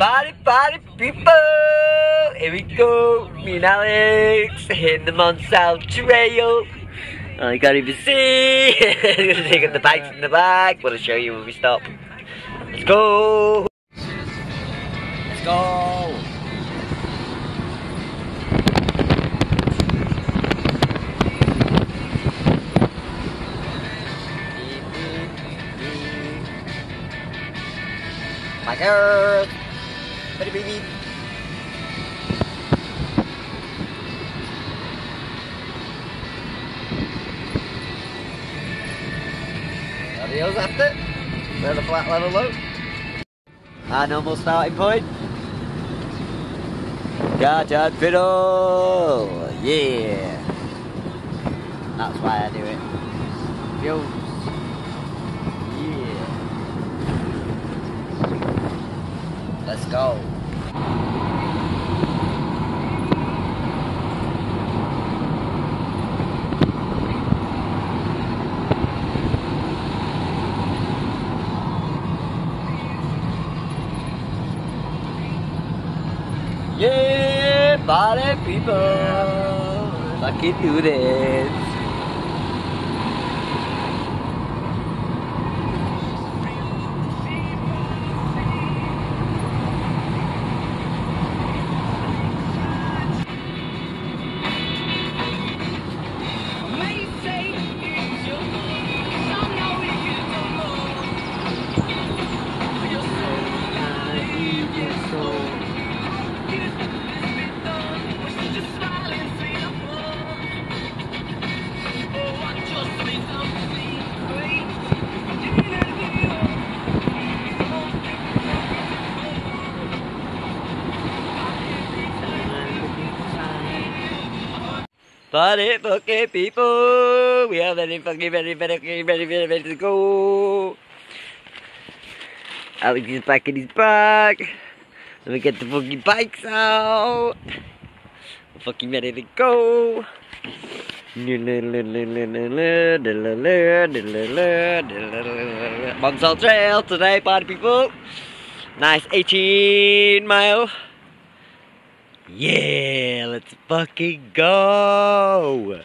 Party, party, people! Here we go, me and Alex, hitting the Monsal Trail. I can't even see. Gonna take the bikes in the back. Wanna show you when we stop. Let's go. Let's go. My girl. Baby. Adios after. We're the flat level low. Our normal starting point. Garden fiddle. Yeah. That's why I do it. Yo. Let's go. Yeah, party people. Fucking do this. Party fucking people, we are very fucking very very very very very ready to go. Alex is back in his bag. Let me get the fucking bikes out. We're fucking ready to go. Monsal Trail today, party people. Nice 18 mile. Yeah, let's fucking go.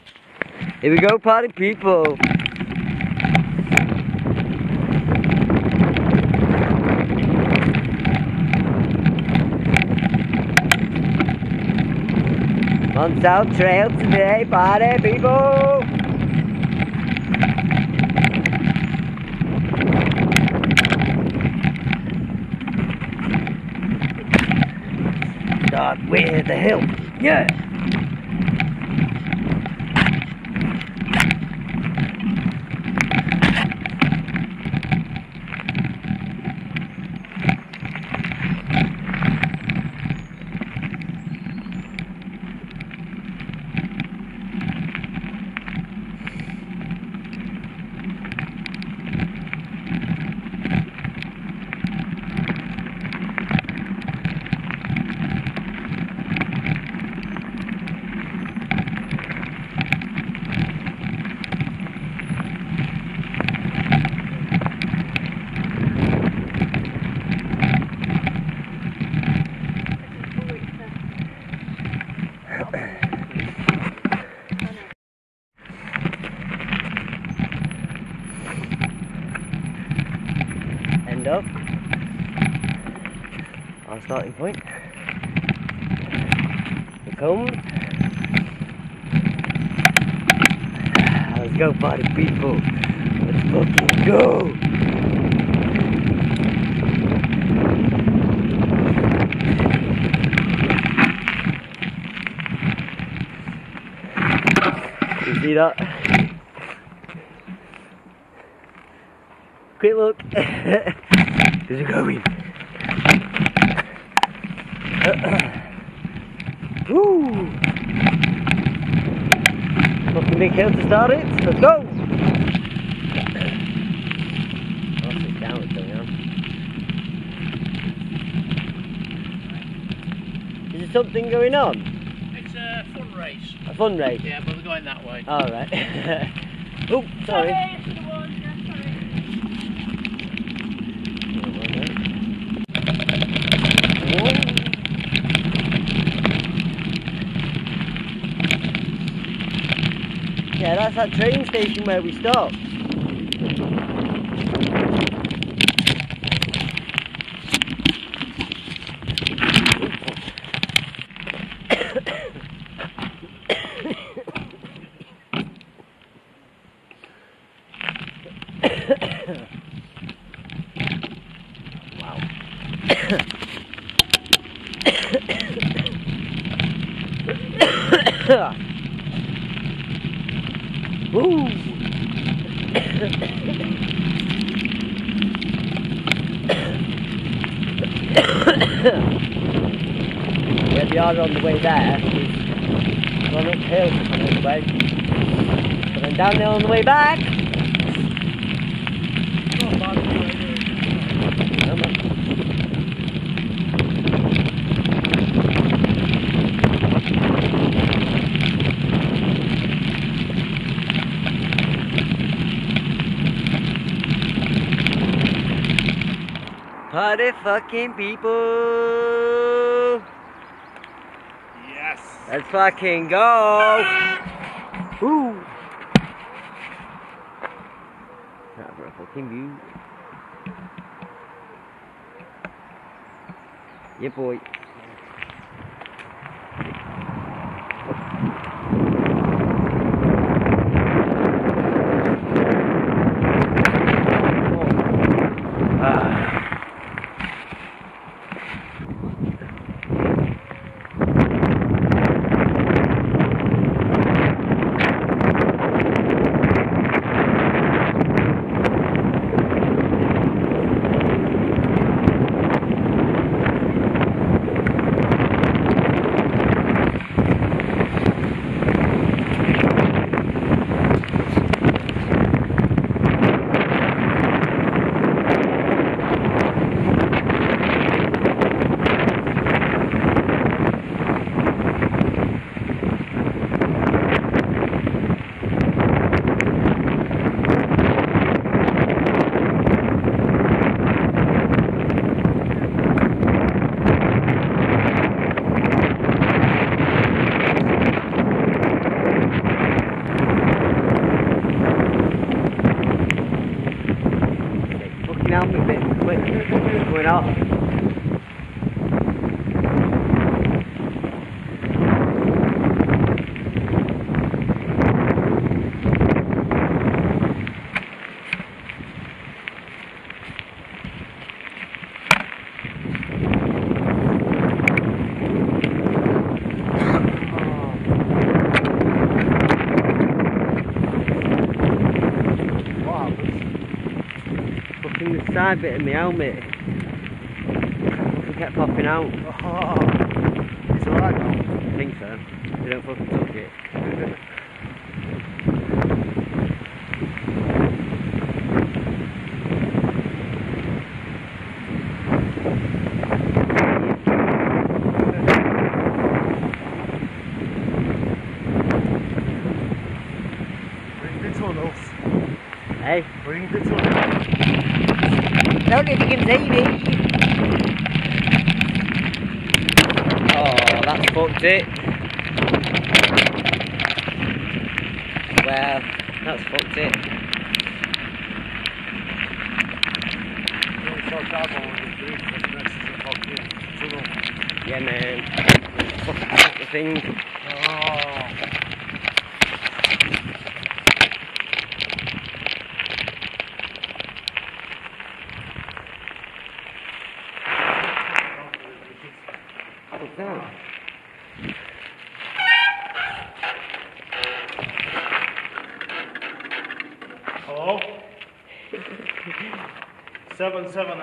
Here we go, party people. Monsal Trail today, party people. With the hill. Yeah. End up. Our starting point. The cones. Let's go, party people. Let's fucking go. You see that? Quick look. Is it going? Woo! Fucking big hill to start it. Let's go! What's this down going on? Is there something going on? It's a fun race. A fun race? Yeah, but we're going that way. Alright. oh, sorry. Yeah, that train station where we stopped. Woo! yeah, we are on the way there. We've gone uphill on this way. But then down there on the way back. Party fucking people! Yes. Let's fucking go! Woo! That for a fucking view. Yeah, boy. Ah. Fucking helmet bit, quick, it's going off. Wow. Fucking the side bit of my helmet. Fucking kept popping out. Oh. It's alright now. I think so. You don't fucking touch it. Bring the tunnels. Hey, Bring the tunnels. Oh, that's fucked it. Well, that's fucked it. Yeah, man. Fucking fuck the thing. Seven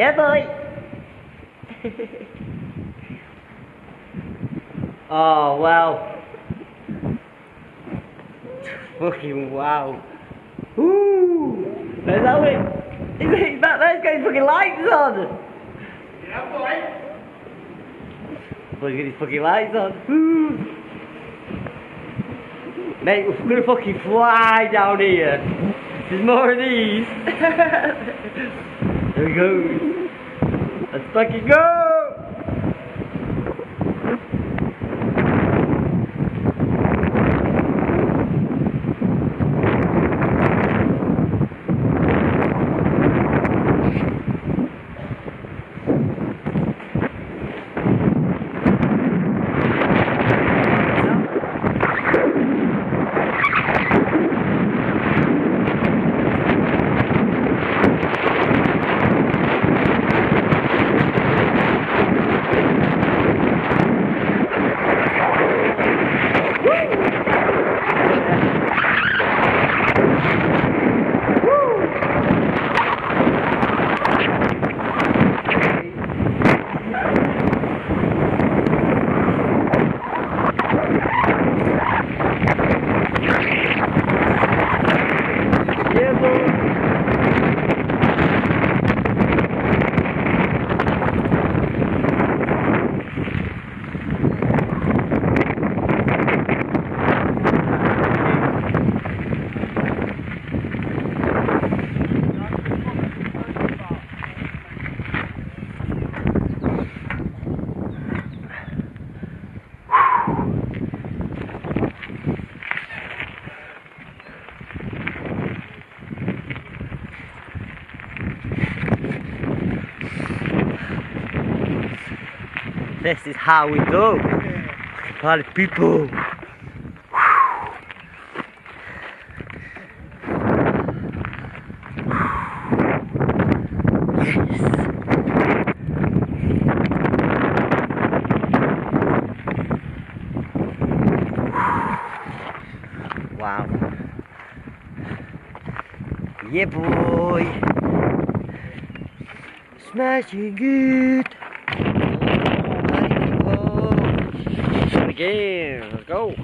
Yeah, boy. oh, wow. Fucking wow. Ooh. There's Owen. He's, he's back there, he's got his fucking lights on. Yeah, boy. Look at his fucking lights on. Ooh. Mate, we're gonna fucking fly down here. There's more of these. there we go. Let's go! Yeah, boy. This is how we go. Party people. Wow. Yeah, boy. Smashing it. Oh, again. Let's go.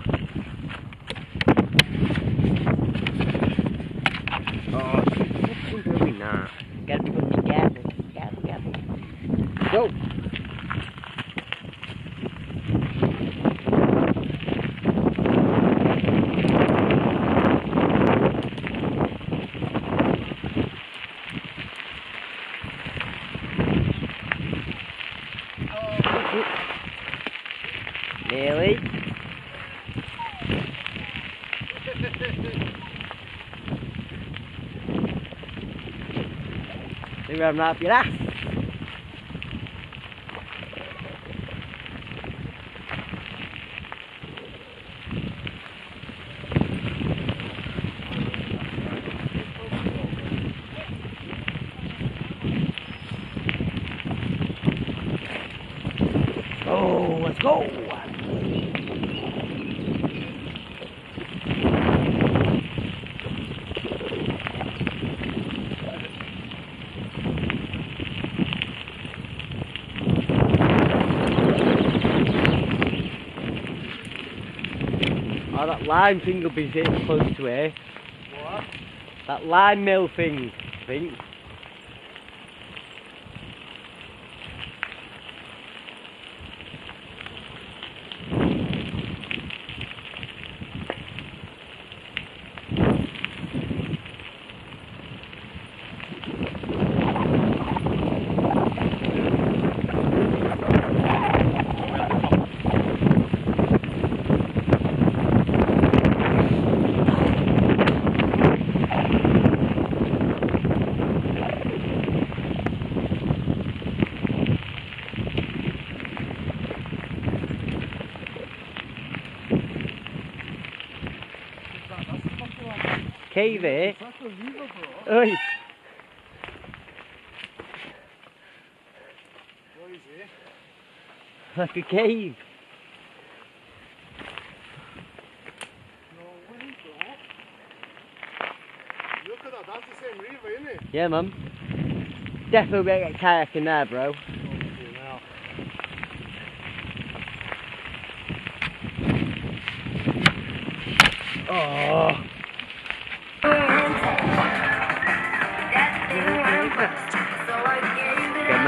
Oh, fucking doing that. Gotta be putting the gas in. Gas, gas. Go. Nearly. Nạp vậy đó. Oh, let's go. Oh, that lime thing will be hitting close to here. What? That lime mill thing, I think. Cave here. That's unbelievable. Oi, What is it? like a cave. No, what is that? Look at that, that's the same river, isn't it? Yeah, mum. Definitely better get kayaking there, bro. Oh.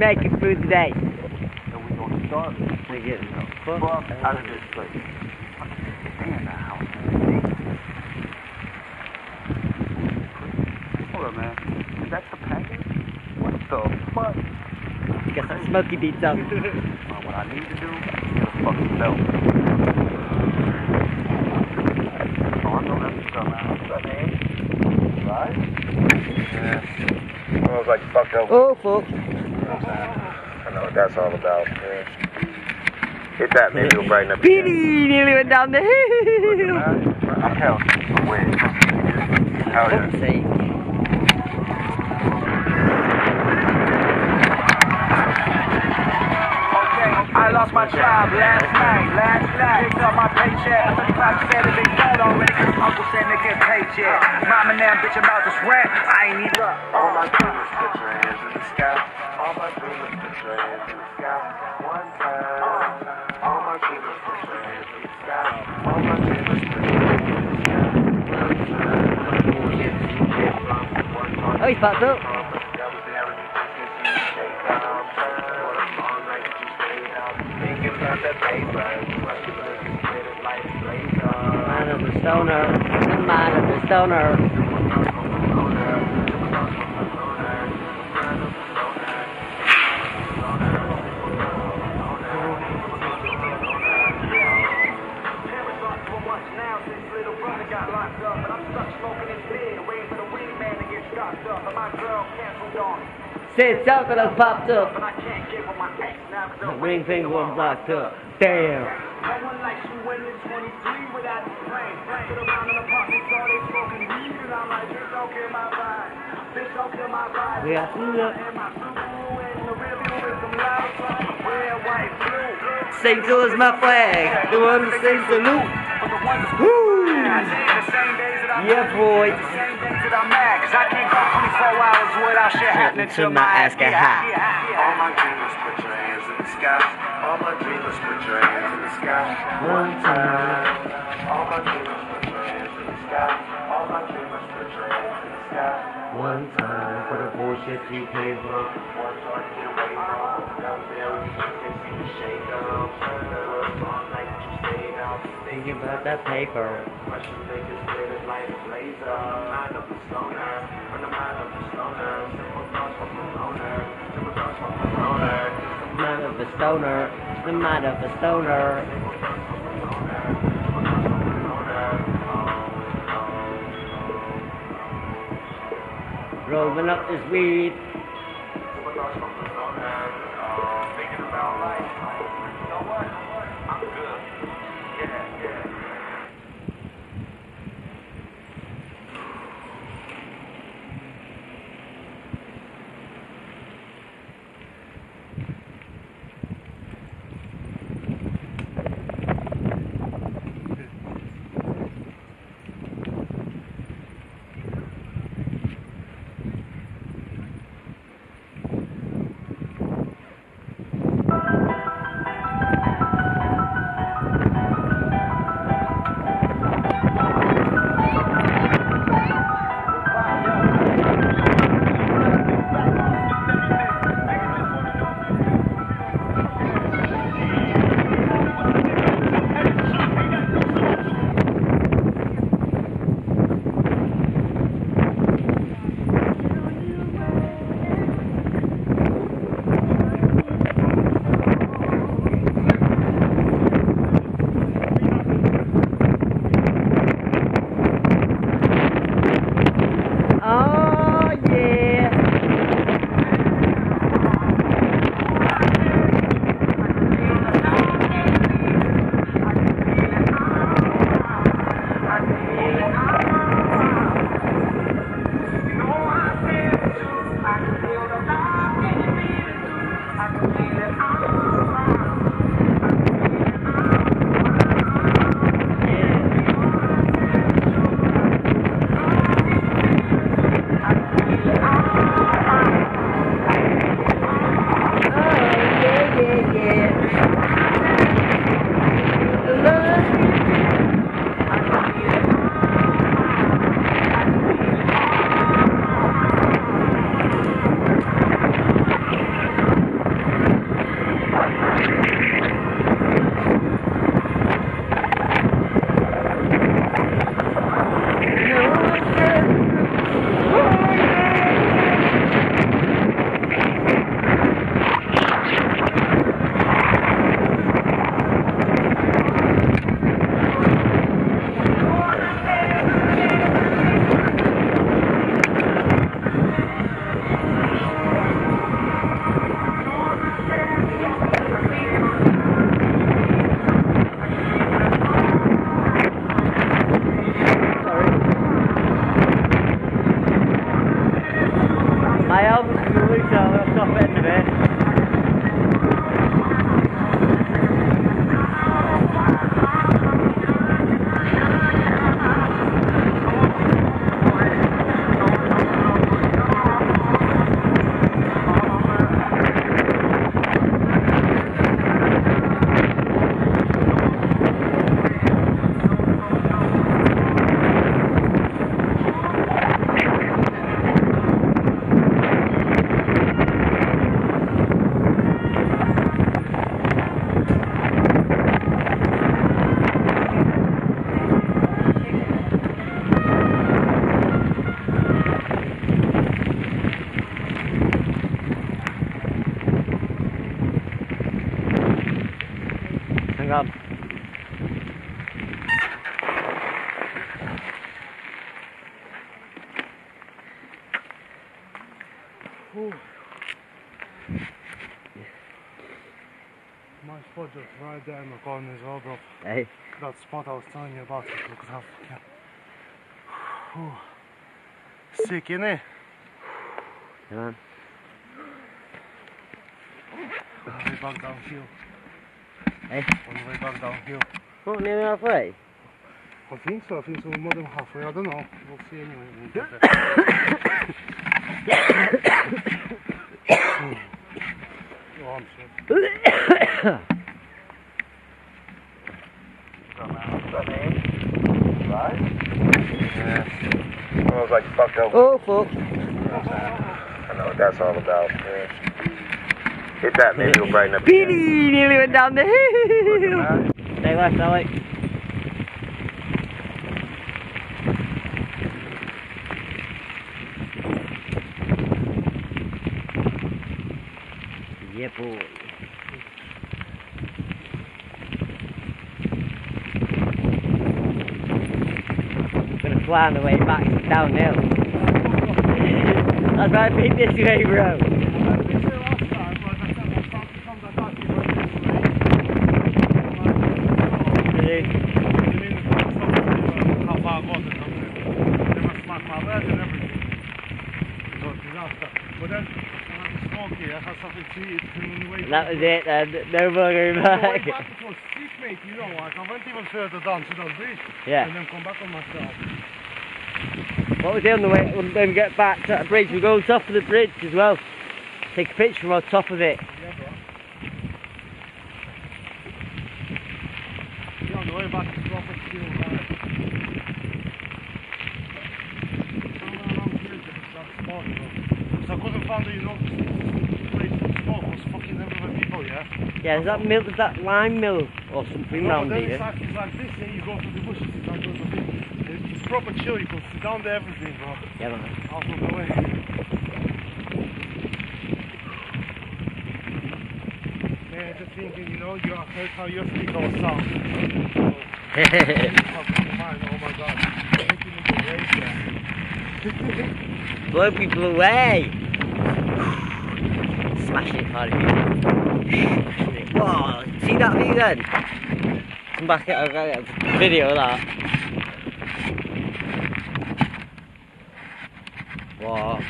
do Let's make it through the day. is we gonna start We get the fuck out of this place. In the house. Hold up, man. Is that the package? What the fuck? Get some smoky beats up. Uh, what I need to do is get a fucking belt. Oh, I know that's what's up, man. What's up, man? Right? Yeah. Smells like fucked up. Oh, fuck. I know what that's all about, man. Hit that, maybe it'll brighten up. Petey nearly went down the hill. I'm hell away. Hell yeah. Okay, I lost my job last night, last night. Picked up my paycheck. Clock said it been done already. Uncle said they get paid yet. Mama and them bitch about this rent. I ain't even up. All my dreamers your in the sky. All of the stoner. The man of the stoner. Said something else popped up. The ring finger was locked up. Damn. We got to look. Sing to us my flag. The one who sings salute. Woo! Yeah, boy. Happening to my ass get high. All my dreamers put your hands in the sky. All my dreamers put your hands in the sky. One time. All my dreamers put your hands in the sky. All my dreamers put your hands in the sky. One time for the bullshit you came from. One time get away from down there we can see the shake down. All night you stayed out. Thinking about that paper. Question make it split it like. Mind of the stoner. The mind of the stoner. Simple thoughts from the loner. Simple thoughts from the loner. Mind of the stoner. The mind of the stoner. Rolling up this weed. spot That spot I was telling you about. Look at that fucking. Whew. Sick, innit? come on. On the way back downhill. Hey, On the way back downhill. oh, nearly halfway. I think so. I think so. More than halfway. I don't know. We'll see anyway. when we get there. oh, I'm sorry. Yeah. Almost like fucked over. oh, fuck. I know what that's all about. Yeah. Hit that, maybe it'll brighten up. Petey nearly went down the hill. man. Stay left, Alex. Yeah, boy. Gonna fly on the way back downhill. That's why I picked this way, bro. That was it then. No back. It was steep, mate. You know, like I went even further down to that bridge Yeah. and then come back on myself. It on the way when we get back to that bridge? We go on top of the bridge as well. Take a picture from on top of it. Yeah, is that mill? Is that lime mill or something No, round here? it's like, it's like this, yeah, you go through the bushes, it's like those are big. It's proper chill, you can sit down there, everything, bro. Yeah, man. Out of the way. Yeah, just thinking, you know, you heard how your speak our sound. So, oh my god. Making me go race there. Blow people away. Smash it, party people. Whoa, see that view then? Come back, I'll get a video of that. What?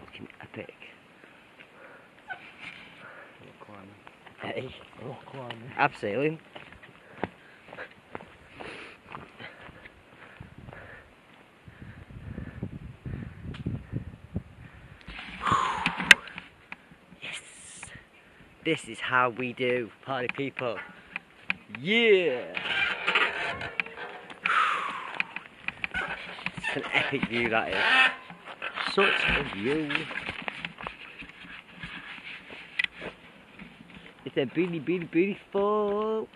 Fucking epic. Hey, Oh, abseiling. This is how we do, party people. Yeah. It's an epic view that is. Such a view. It's a beauty, beauty, beautiful.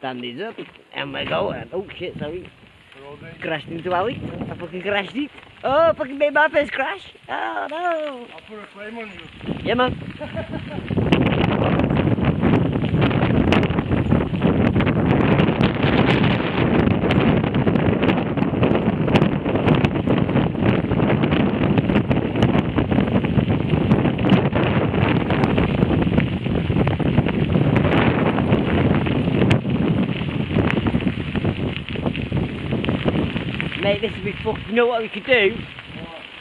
Stand these up and we're going. Oh shit, sorry. Crashed into Ali. I fucking crashed it. Oh, fucking baby, my face crash. Oh no. I'll put a flame on you. Yeah, man. Mate, this would be fuck. You know what we could do?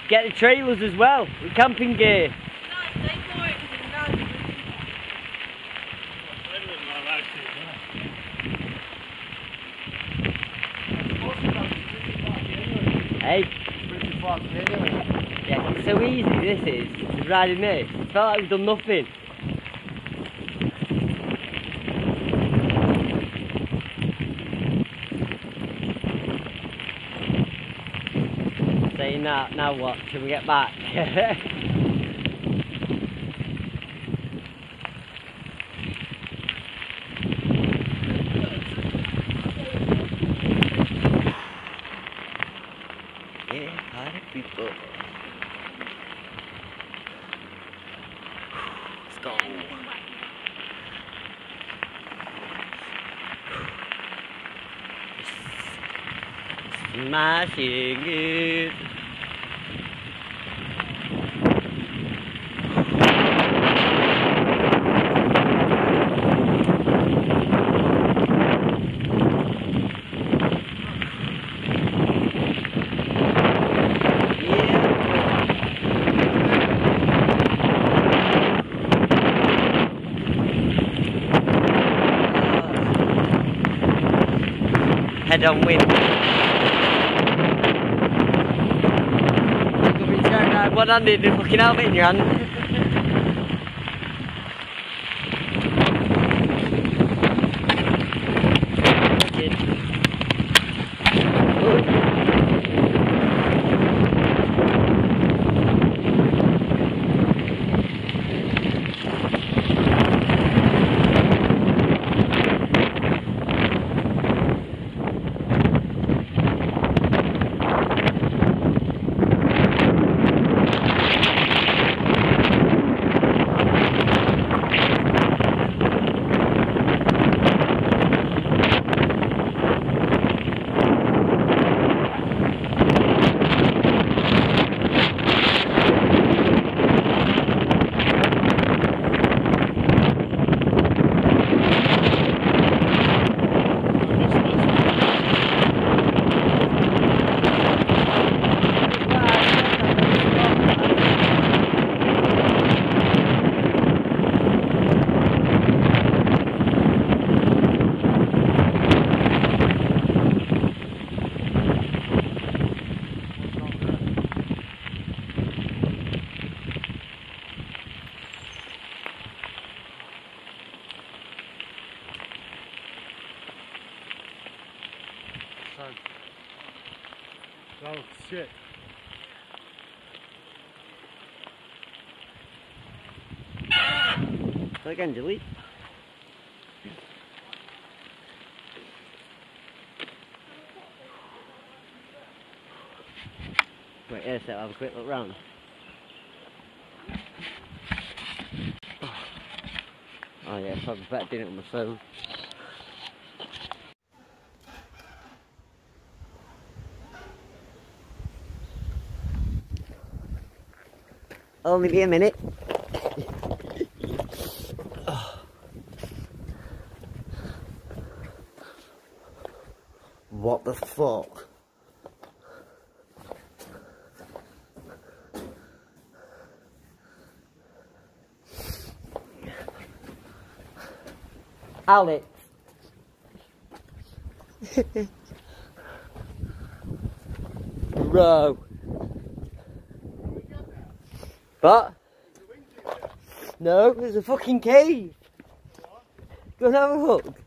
Get the trailers as well. The camping gear. Hey, yeah, it's so easy this is, riding this. It felt like we've done nothing. now, now what? Can we get back? yeah, party people. Let's go. Smashing Head on win. One handed and fucking helmet in your hand. Son. Oh shit. So again, delete. Right, yes, I'll have a quick look round. Oh yeah, probably better doing it on my phone. Only be a minute. Fuck? Alex. Bro. What? No, there's a fucking cave. Go and have a look.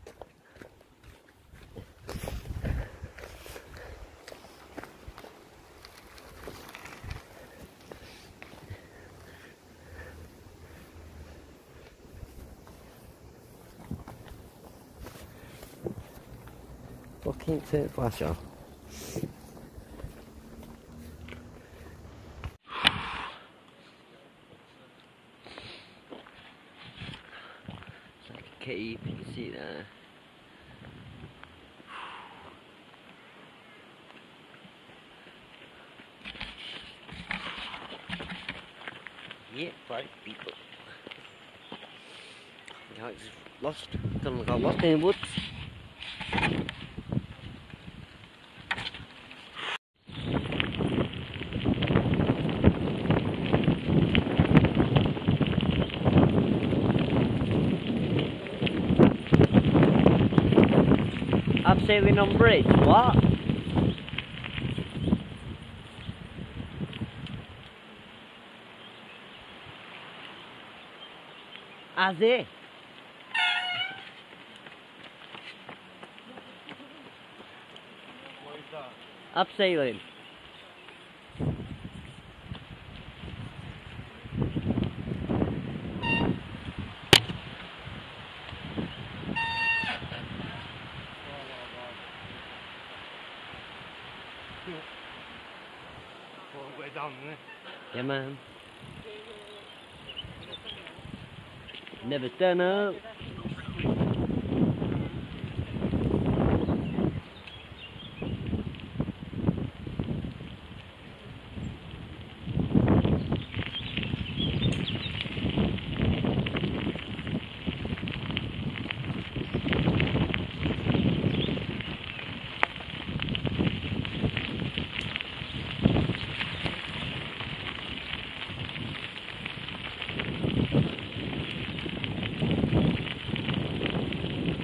Fucking turn flash off. It's like a cave, you can see there. Uh, yeah, five people. Yeah, I just lost. Don't got lost in the woods. Abseiling on bridge, what? As it? What is that? Abseiling. All the way down there. Yeah, man. Never stand up.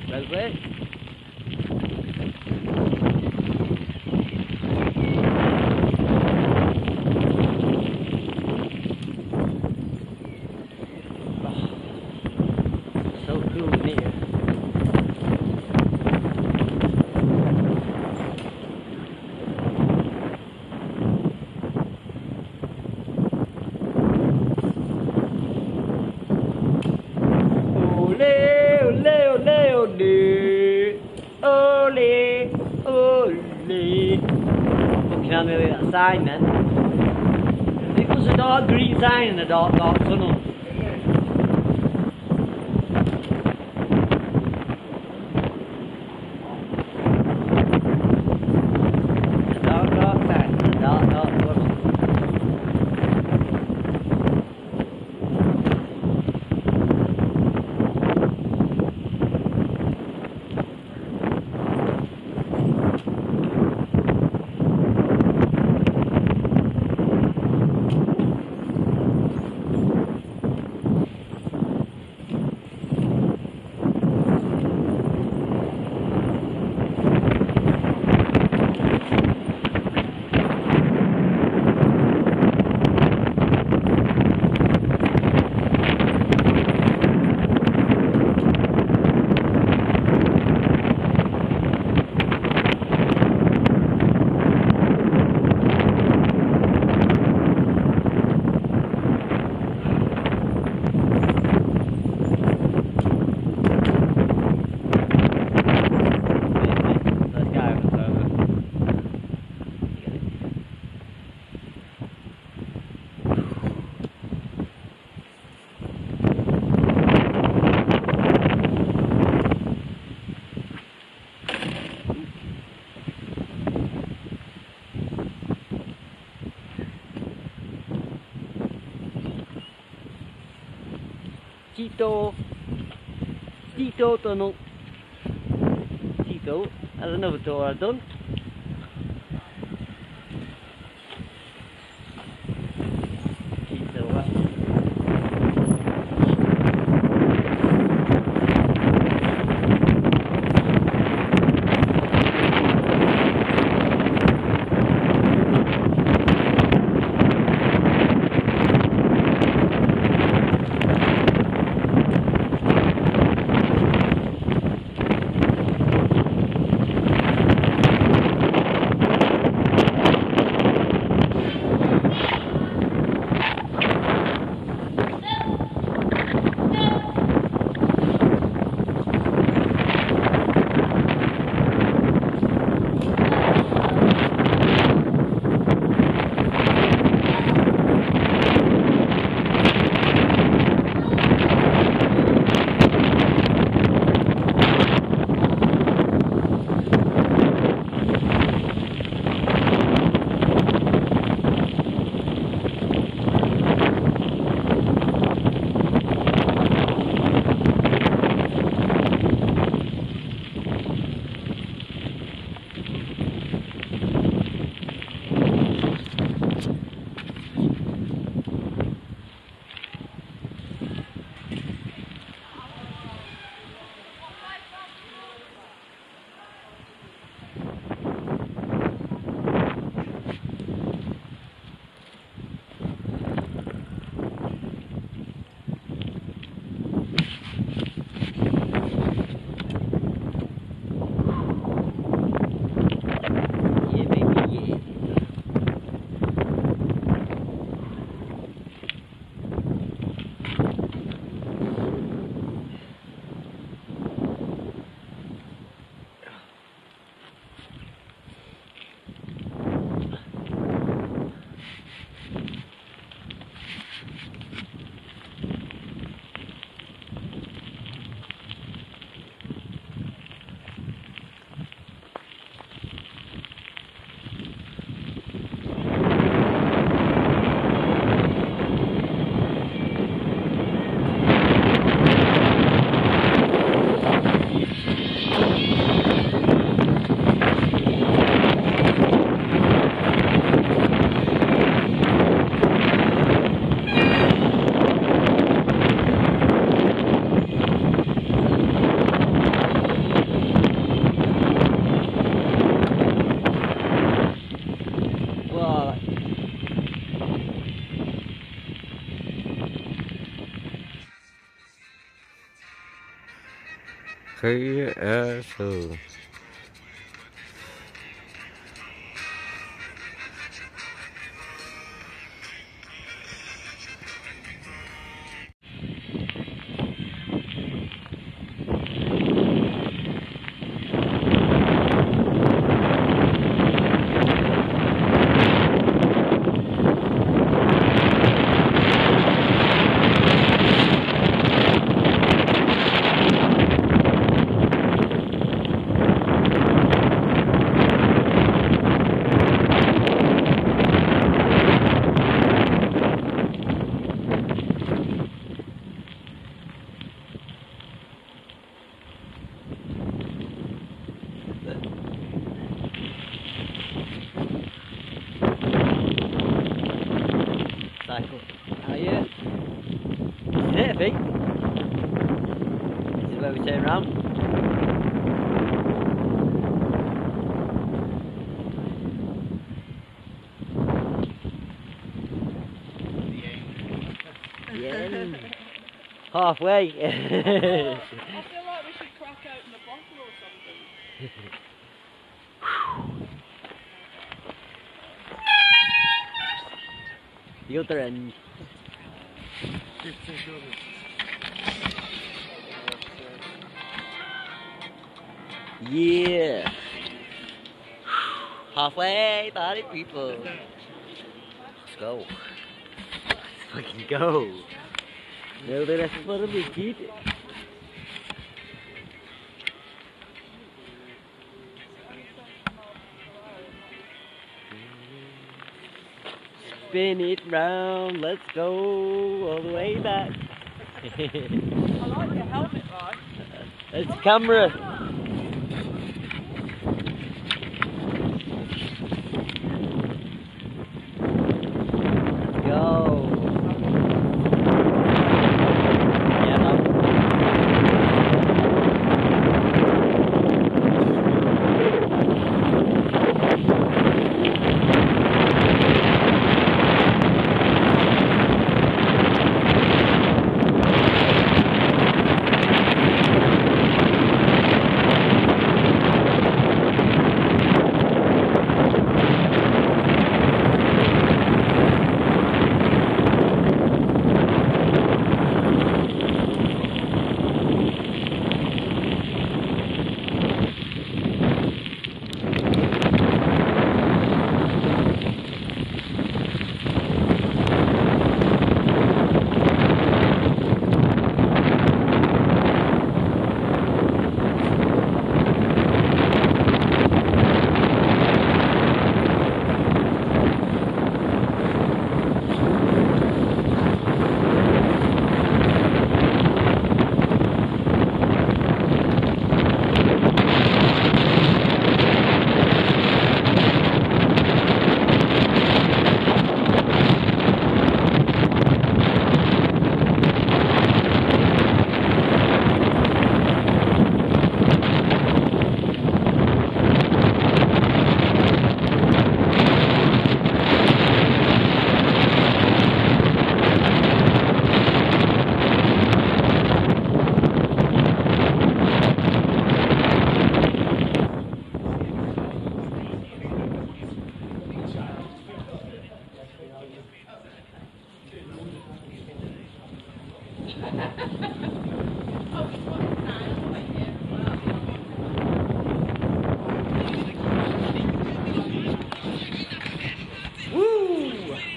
Velvet. Oh, so cool in here. Ole, ole, ole, ole. Ole, ole. Looking that sign then. It was a dark green sign in a dark, dark tunnel. A dark, dark sign in a dark, dark tunnel. Let's go over. Tito, Tito tunnel. Tito, that's another tour I've done. As Halfway. I feel like we should crack open a bottle or something. the other end. Yeah. Halfway, party people. No, the rest for the kid. Spin it round, let's go all the way back. I like your helmet, right? It's camera.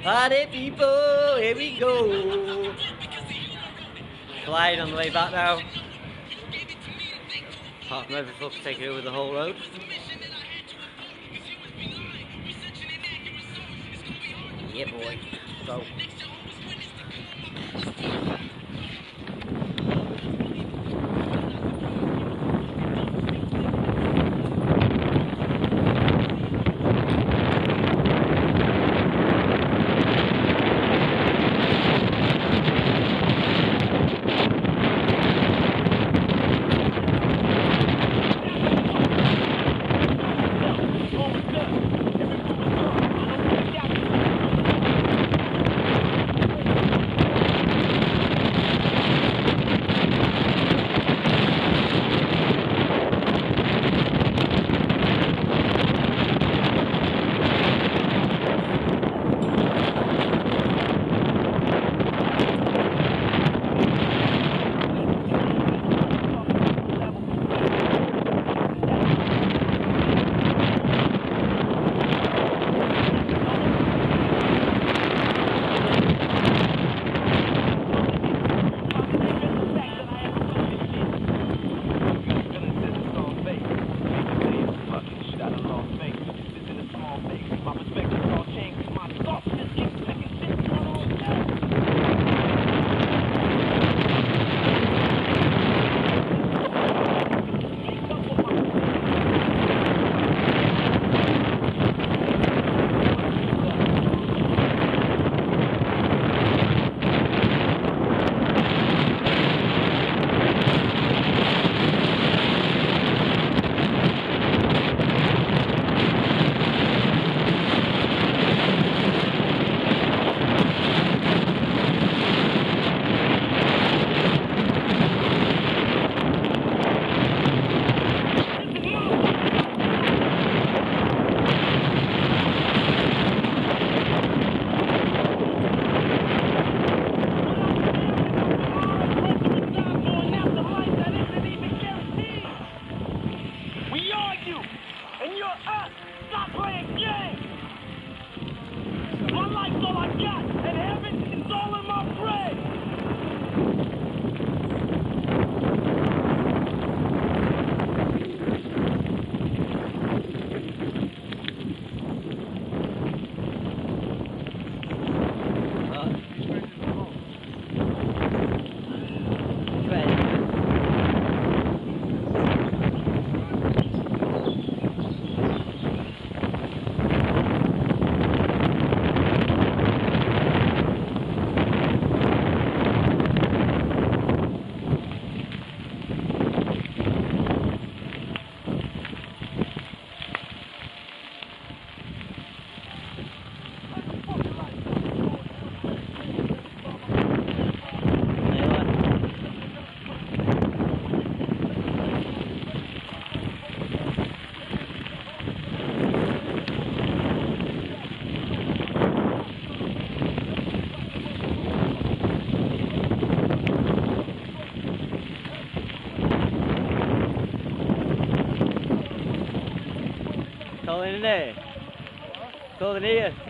Party people, here we go. Glide on the way back now. Apart from every fuck taking over the whole road. Yeah, boy. Go. Anne. Todo de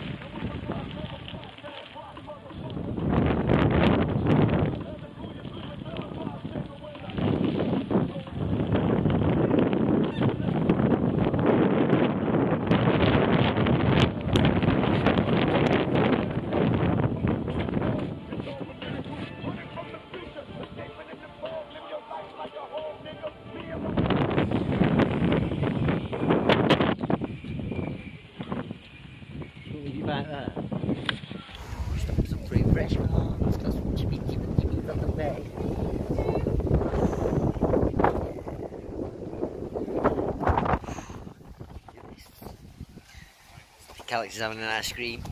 Alex is having an ice cream.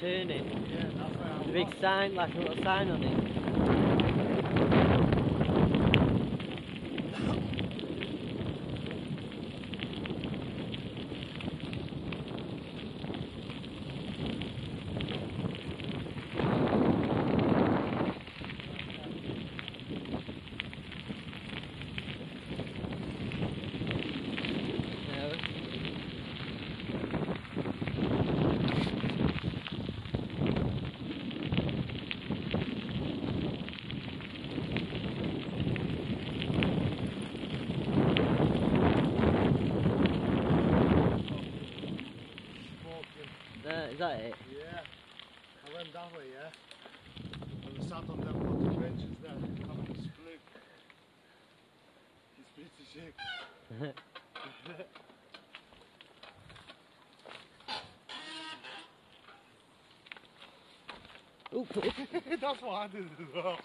turning. Yeah, that's the big sign, like a little sign on it. That's what I did as well.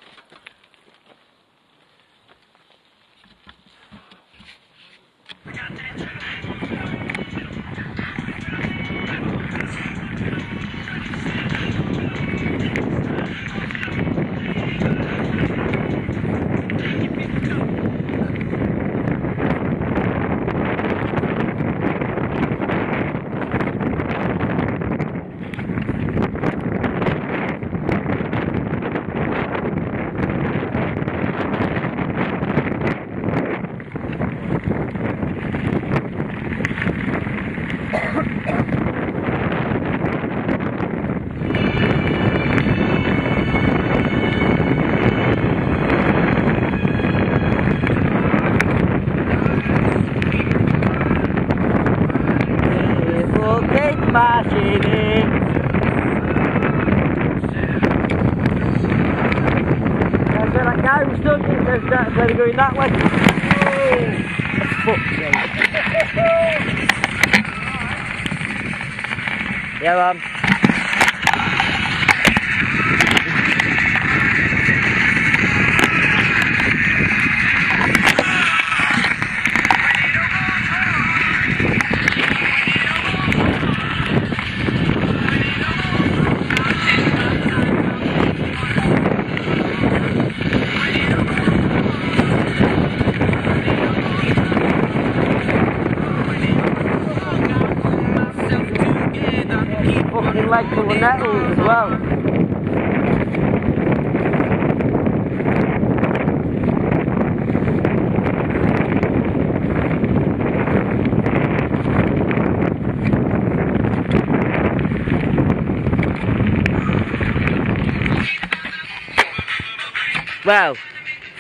Well,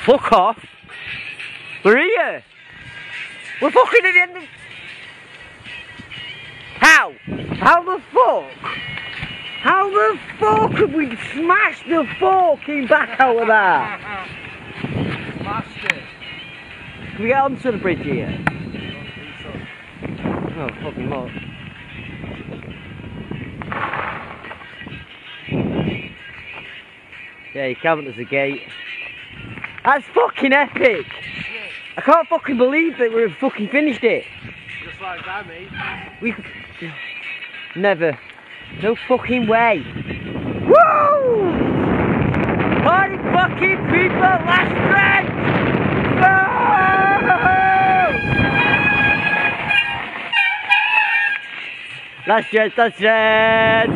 fuck off. We're here. We're fucking at the end of... How? How the fuck? How the fuck have we smashed the fucking back out of that? Can we get onto the bridge here? Oh, fucking what? Yeah, you can't, there's a gate. That's fucking epic! I can't fucking believe that we've fucking finished it. Just like that, mate. We. Never. No fucking way. Woo! Party fucking people, last! Woo! Last stretch, last stretch!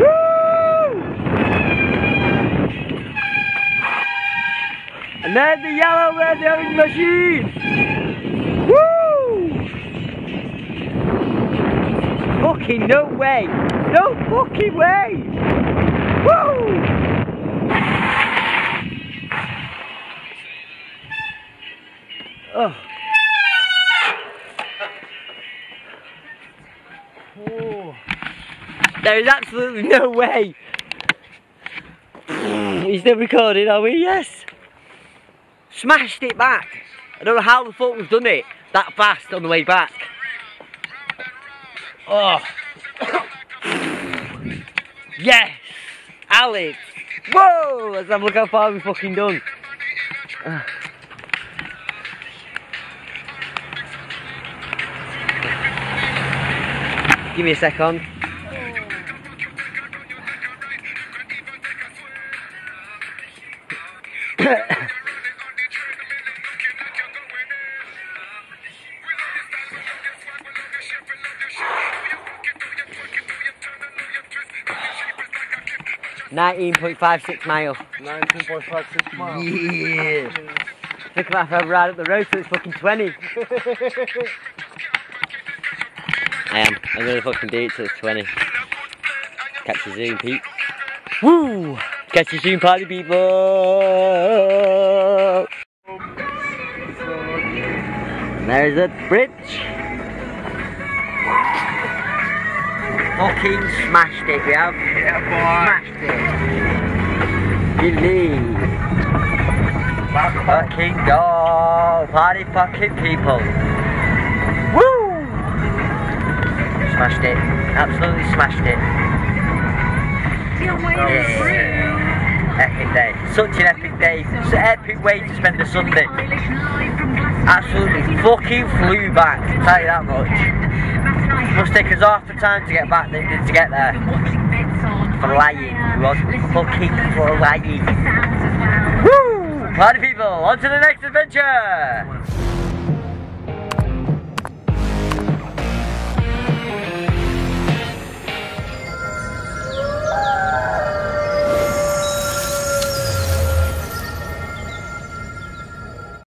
Woo! And then the yellow red orange machine! Woo! Fucking no way! No fucking way! Woo! Oh. Oh. There is absolutely no way! We're still recording, are we? Yes! Smashed it back! I don't know how the fuck we've done it that fast on the way back. Oh! yes! Alex! Whoa! Let's have a look how far we've fucking done. Give me a second. Nineteen point five six miles. 19.56 miles. Yeah. Look at that if I ride up the road so it's fucking twenty. I am. I'm gonna fucking do it till it's twenty. Catch you soon, Pete. Woo! Catch you soon, party people. And there's a bridge. Fucking smashed it, we have. Smashed it. Believe. Fucking go. Party fucking people. Woo! Smashed it. Absolutely smashed it. Yeah. Epic day. Such an epic day. Such an epic way to spend a Sunday. Absolutely fucking flew back. I'll tell you that much. Must take us half the time to get back to get there. Flying. It was fucking flying. Woo! Party people, on to the next adventure!